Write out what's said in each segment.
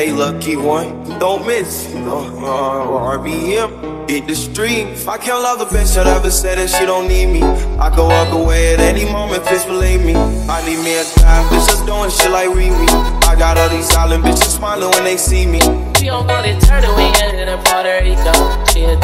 A lucky one, don't miss. Uh, RBM, hit the stream. I can't love the bitch that ever said that she don't need me. I could walk away at any moment, please believe me. I need me a bitch that's doing shit like Riri. I got all these island bitches smiling when they see me. We don't go to turtle you're in Puerto Rico. She a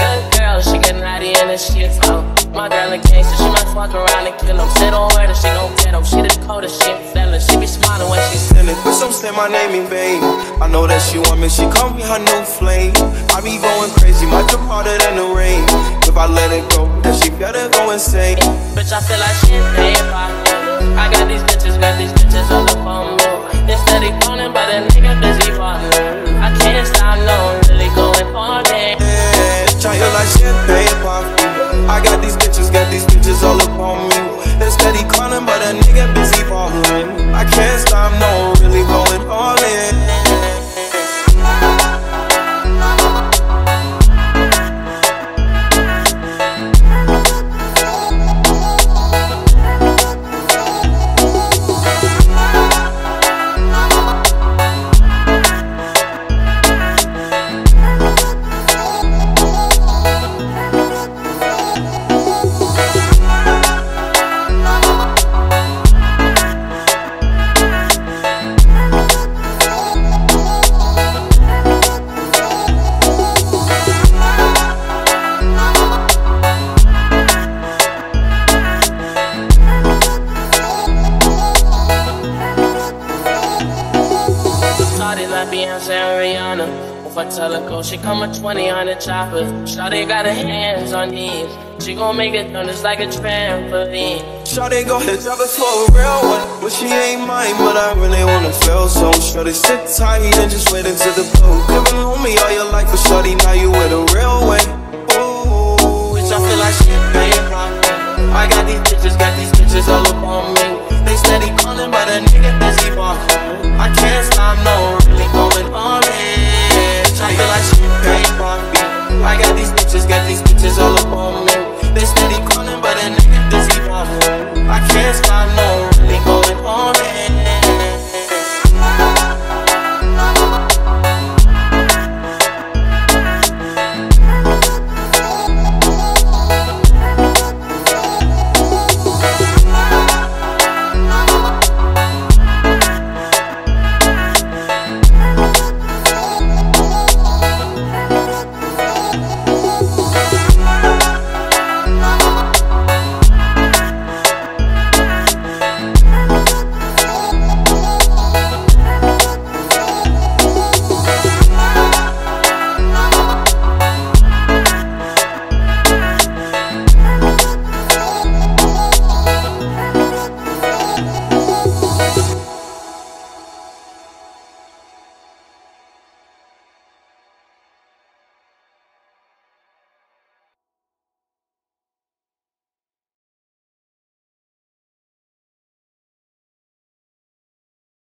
the coldest, she She be smiling when she send it. But some say my name in vain. I know that she want me, she call me her new flame. I be going crazy, much harder than the rain. If I let it go, then she better go insane. Bitch, I feel like shit, I got these bitches, got these bitches all up on me. They steady calling, but a nigga busy balling. I can't stop, no, I'm really going for it. Yeah, try like champagne pop. I got these bitches, got these tell her go, she come a 20 on the chopper. Shawty got her hands on these. She gon' make it done just like a trampoline. Shawty go ahead, drop for a real one. But she ain't mine, but I really wanna feel so. Shawty sit tight and just wait until the blue. Living on me all your life, but Shawty now you with a real way.